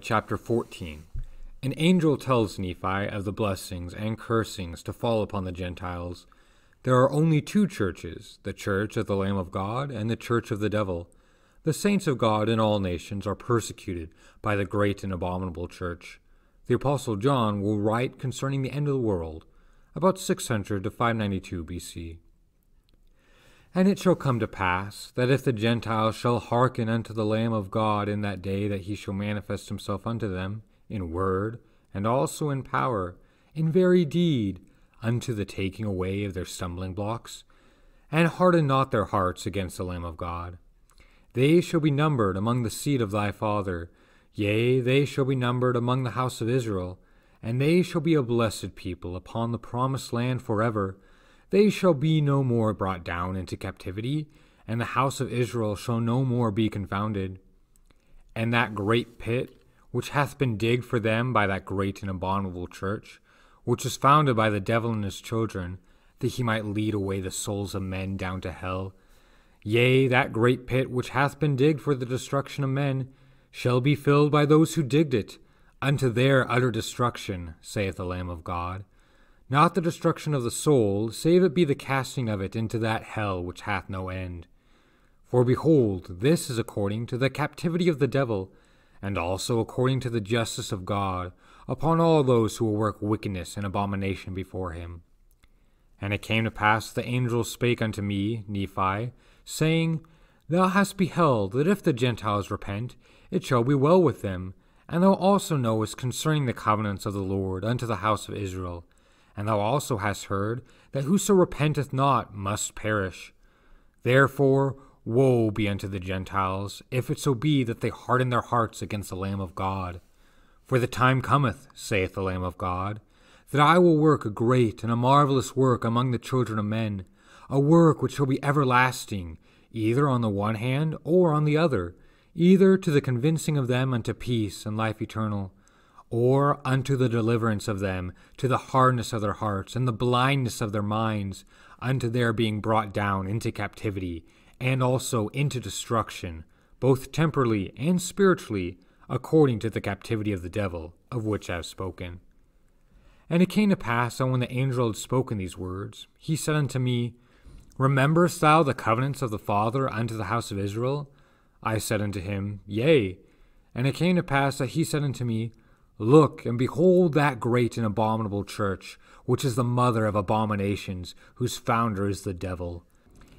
Chapter 14 An angel tells Nephi of the blessings and cursings to fall upon the Gentiles. There are only two churches the church of the Lamb of God and the church of the devil. The saints of God in all nations are persecuted by the great and abominable church. The Apostle John will write concerning the end of the world, about 600 to 592 BC. And it shall come to pass that if the Gentiles shall hearken unto the Lamb of God in that day, that he shall manifest himself unto them in word and also in power, in very deed, unto the taking away of their stumbling blocks, and harden not their hearts against the Lamb of God. They shall be numbered among the seed of thy father, yea, they shall be numbered among the house of Israel, and they shall be a blessed people upon the promised land forever they shall be no more brought down into captivity, and the house of Israel shall no more be confounded. And that great pit, which hath been digged for them by that great and abominable church, which was founded by the devil and his children, that he might lead away the souls of men down to hell. Yea, that great pit which hath been digged for the destruction of men, shall be filled by those who digged it, unto their utter destruction, saith the Lamb of God not the destruction of the soul, save it be the casting of it into that hell which hath no end. For behold, this is according to the captivity of the devil, and also according to the justice of God, upon all those who will work wickedness and abomination before him. And it came to pass the angel spake unto me, Nephi, saying, Thou hast beheld that if the Gentiles repent, it shall be well with them, and thou also knowest concerning the covenants of the Lord unto the house of Israel and thou also hast heard that whoso repenteth not must perish. Therefore, woe be unto the Gentiles, if it so be that they harden their hearts against the Lamb of God. For the time cometh, saith the Lamb of God, that I will work a great and a marvelous work among the children of men, a work which shall be everlasting, either on the one hand or on the other, either to the convincing of them unto peace and life eternal or unto the deliverance of them, to the hardness of their hearts, and the blindness of their minds, unto their being brought down into captivity, and also into destruction, both temporally and spiritually, according to the captivity of the devil, of which I have spoken. And it came to pass that when the angel had spoken these words, he said unto me, Rememberest thou the covenants of the Father unto the house of Israel? I said unto him, Yea. And it came to pass that he said unto me, Look and behold that great and abominable church, which is the mother of abominations, whose founder is the devil.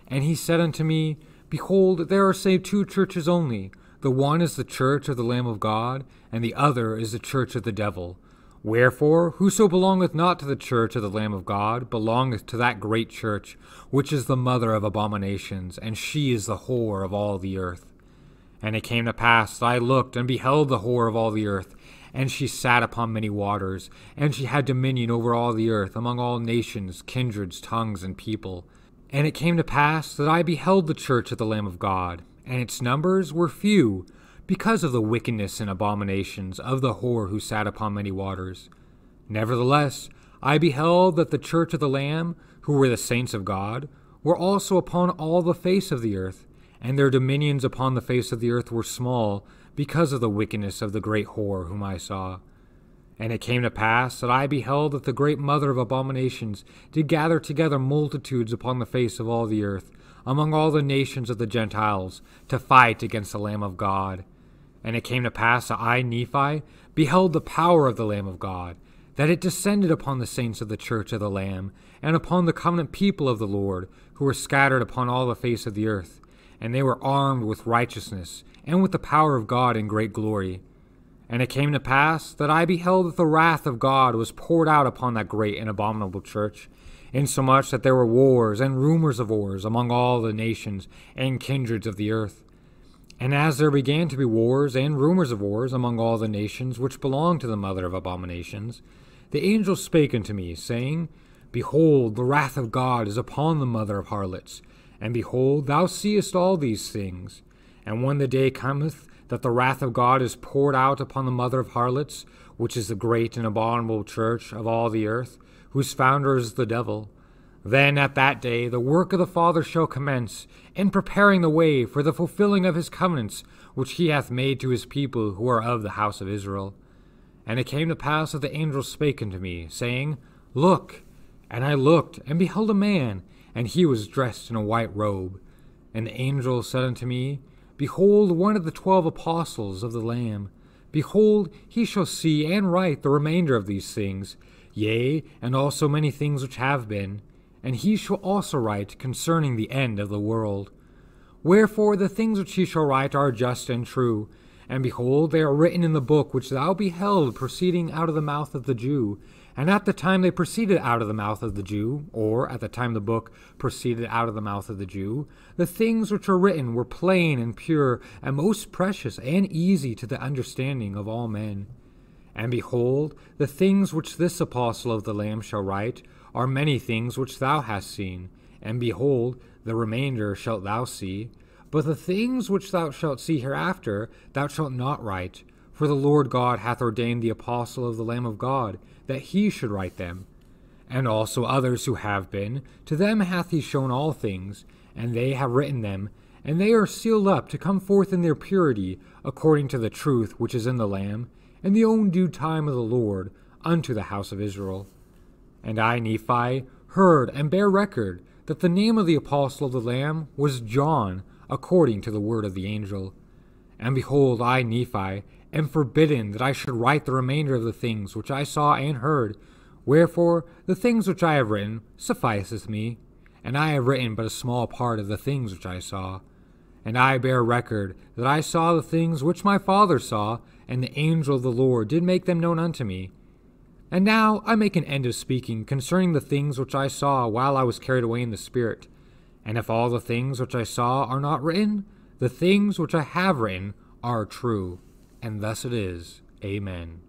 And he said unto me, Behold, there are save two churches only. The one is the church of the Lamb of God, and the other is the church of the devil. Wherefore, whoso belongeth not to the church of the Lamb of God belongeth to that great church, which is the mother of abominations, and she is the whore of all the earth. And it came to pass that I looked and beheld the whore of all the earth and she sat upon many waters, and she had dominion over all the earth, among all nations, kindreds, tongues, and people. And it came to pass that I beheld the church of the Lamb of God, and its numbers were few, because of the wickedness and abominations of the whore who sat upon many waters. Nevertheless, I beheld that the church of the Lamb, who were the saints of God, were also upon all the face of the earth, and their dominions upon the face of the earth were small, because of the wickedness of the great whore whom I saw. And it came to pass that I beheld that the great mother of abominations did gather together multitudes upon the face of all the earth, among all the nations of the Gentiles, to fight against the Lamb of God. And it came to pass that I, Nephi, beheld the power of the Lamb of God, that it descended upon the saints of the church of the Lamb, and upon the covenant people of the Lord, who were scattered upon all the face of the earth. And they were armed with righteousness, and with the power of God in great glory. And it came to pass that I beheld that the wrath of God was poured out upon that great and abominable church, insomuch that there were wars and rumors of wars among all the nations and kindreds of the earth. And as there began to be wars and rumors of wars among all the nations which belong to the mother of abominations, the angel spake unto me, saying, Behold, the wrath of God is upon the mother of harlots, and behold, thou seest all these things. And when the day cometh that the wrath of God is poured out upon the mother of harlots, which is the great and abominable church of all the earth, whose founder is the devil, then at that day the work of the Father shall commence, in preparing the way for the fulfilling of his covenants, which he hath made to his people who are of the house of Israel. And it came to pass that the angel spake unto me, saying, Look! And I looked, and beheld a man, and he was dressed in a white robe. And the angel said unto me, Behold, one of the twelve apostles of the Lamb. Behold, he shall see and write the remainder of these things, yea, and also many things which have been. And he shall also write concerning the end of the world. Wherefore the things which he shall write are just and true. And behold, they are written in the book which thou beheld proceeding out of the mouth of the Jew. And at the time they proceeded out of the mouth of the Jew, or at the time the book proceeded out of the mouth of the Jew, the things which were written were plain and pure, and most precious and easy to the understanding of all men. And behold, the things which this apostle of the Lamb shall write are many things which thou hast seen, and behold, the remainder shalt thou see. But the things which thou shalt see hereafter thou shalt not write, for the Lord God hath ordained the apostle of the Lamb of God, that he should write them. And also others who have been, to them hath he shown all things, and they have written them, and they are sealed up to come forth in their purity, according to the truth which is in the Lamb, in the own due time of the Lord, unto the house of Israel. And I, Nephi, heard and bear record that the name of the apostle of the Lamb was John, according to the word of the angel. And behold, I, Nephi, am forbidden that I should write the remainder of the things which I saw and heard. Wherefore, the things which I have written sufficeth me, and I have written but a small part of the things which I saw. And I bear record that I saw the things which my father saw, and the angel of the Lord did make them known unto me. And now I make an end of speaking concerning the things which I saw while I was carried away in the Spirit. And if all the things which I saw are not written, the things which I have written are true. And thus it is. Amen.